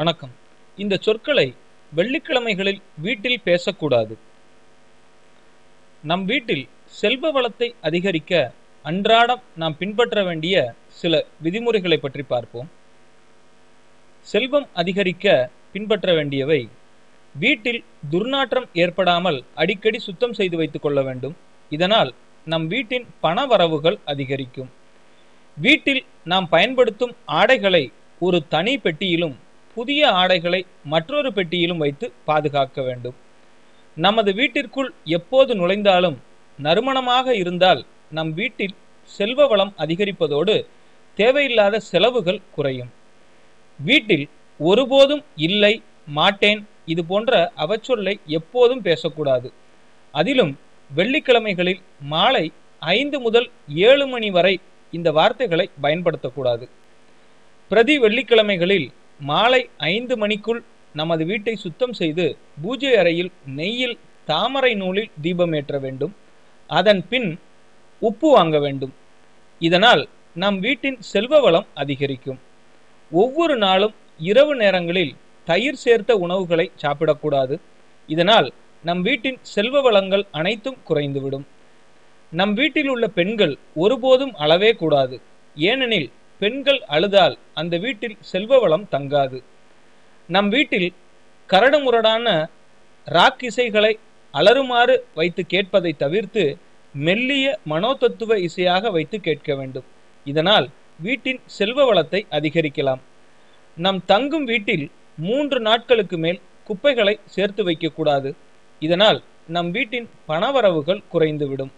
வணக்கம். இந்த சொற்களை வெள்ளிக்கிழமைகளில் வீட்டில் பேசக்கூடாது. நம் வீட்டில் செல்வ வளத்தை அதிகரிக்க அன்றாடம் நாம் பின்பற்ற வேண்டிய சில விதிமுறைகளை பற்றி பார்ப்போம். செல்வம் அதிகரிக்க பின்பற்ற வேண்டியவை வீட்டில் துர்நாற்றம் ஏற்படாமல் அடிக்கடி சுத்தம் செய்து வைத்துக் கொள்ள வேண்டும். இதனால் நம் வீட்டின் பண வரவுகள் அதிகரிக்கும். வீட்டில் நாம் பயன்படுத்தும் ஆடைகளை ஒரு தனி பெட்டியிலும் புதிய ஆடைகளை மற்றொரு பெட்டியிலும் வைத்து பாதுகாக்க வேண்டும். நமது வீட்டிற்குள் எப்போது நுழைந்தாலும் நறுமணமாக இருந்தால் நம் வீட்டில் செல்வ வளம் அதிகரிப்பதோடு தேவையில்லாத செலவுகள் குறையும். வீட்டில் ஒருபோதும் இல்லை மாட்டேன் இது போன்ற அவச்சொல்லை எப்போதும் பேசக்கூடாது. அதிலும் வெள்ளிக்கிழமைகளில் மாலை ஐந்து முதல் ஏழு மணி வரை இந்த வார்த்தைகளை பயன்படுத்தக்கூடாது. பிரதி வெள்ளிக்கிழமைகளில் மாலை ஐந்து மணிக்குள் நமது வீட்டை சுத்தம் செய்து பூஜை அறையில் நெய்யில் தாமரை நூலில் தீபமேற்ற வேண்டும். அதன் பின் உப்பு வாங்க வேண்டும். இதனால் நம் வீட்டின் செல்வ வளம் அதிகரிக்கும். ஒவ்வொரு நாளும் இரவு நேரங்களில் தயிர் சேர்த்த உணவுகளை சாப்பிடக்கூடாது. இதனால் நம் வீட்டின் செல்வ வளங்கள் அனைத்தும் குறைந்துவிடும். நம் வீட்டில் உள்ள பெண்கள் ஒருபோதும் அளவே கூடாது. ஏனெனில் பெண்கள் அழுதால் அந்த வீட்டில் செல்வ வளம் தங்காது. நம் வீட்டில் கரடுமுரடான ராக் இசைகளை அலறுமாறு வைத்து கேட்பதை தவிர்த்து மெல்லிய மனோதத்துவ இசையாக வைத்து கேட்க வேண்டும். இதனால் வீட்டின் செல்வ வளத்தை அதிகரிக்கலாம். நம் தங்கும் வீட்டில் மூன்று நாட்களுக்கு மேல் குப்பைகளை சேர்த்து வைக்கக்கூடாது. இதனால் நம் வீட்டின் பணவரவுகள் குறைந்துவிடும்.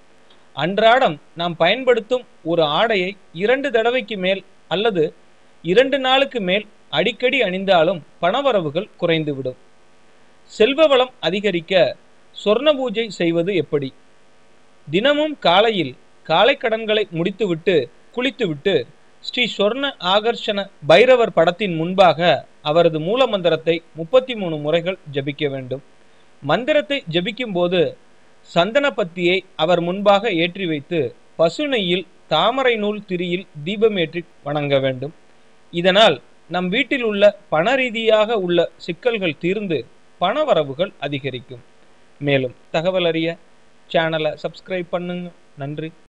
அன்றாடம் நாம் பயன்படுத்தும் ஒரு ஆடையை இரண்டு தடவைக்கு மேல் அல்லது இரண்டு நாளுக்கு மேல் அடிக்கடி அணிந்தாலும் பணவரவுகள் குறைந்துவிடும். செல்வ வளம் அதிகரிக்க சொர்ண பூஜை செய்வது எப்படி? தினமும் காலையில் காலை கடன்களை முடித்துவிட்டு குளித்துவிட்டு ஸ்ரீ சொர்ண ஆகர்ஷண பைரவர் படத்தின் முன்பாக அவரது மூல மந்திரத்தை முப்பத்தி மூணு முறைகள் ஜபிக்க வேண்டும். மந்திரத்தை ஜபிக்கும் போது சந்தன பத்தியை அவர் முன்பாக ஏற்றி வைத்து பசுனையில் தாமரை நூல் திரியில் தீபமேற்றி வணங்க வேண்டும். இதனால் நம் வீட்டில் உள்ள பண ரீதியாக உள்ள சிக்கல்கள் தீர்ந்து பணவரவுகள் அதிகரிக்கும். மேலும் தகவல் அறிய சேனலை சப்ஸ்கிரைப் பண்ணுங்க. நன்றி.